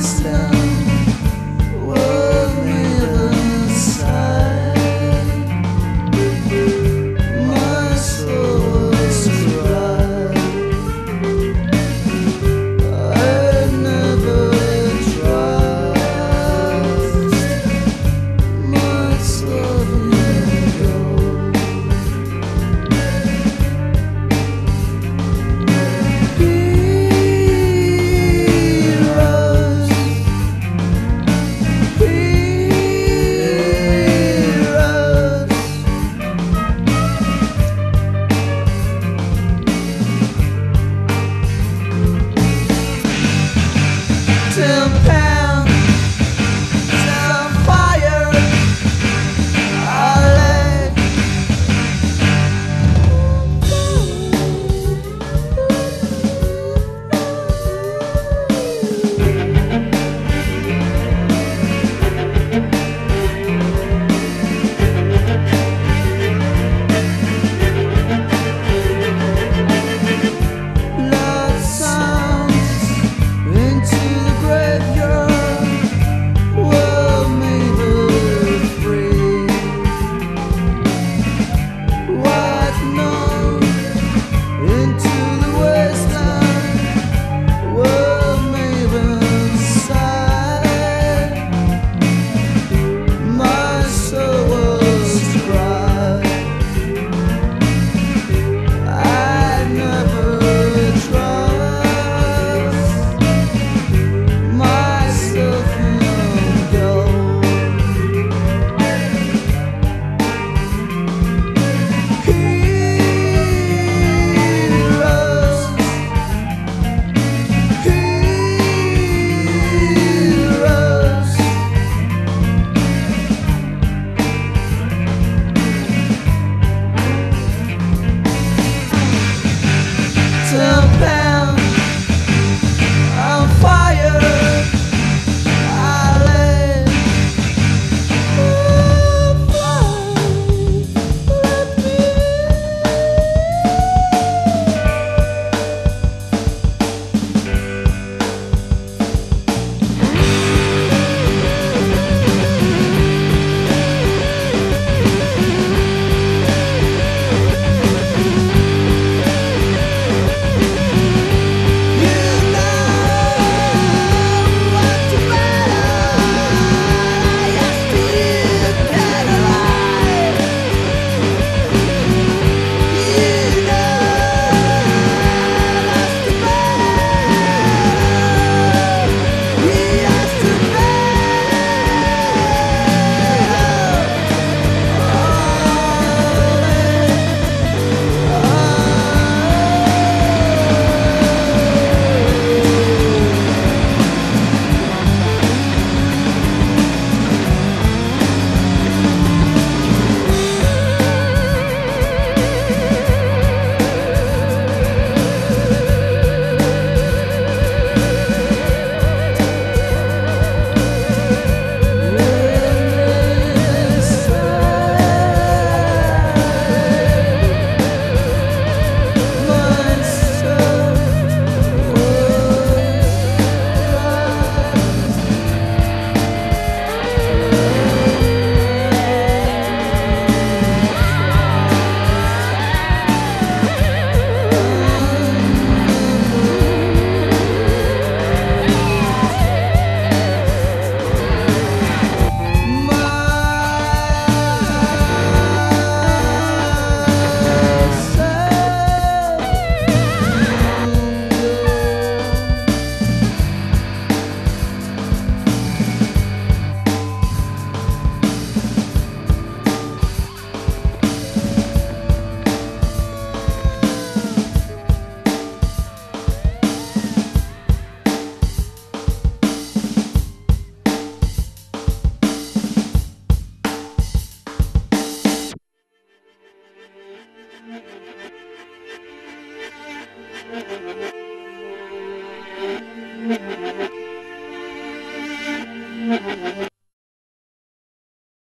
his love. no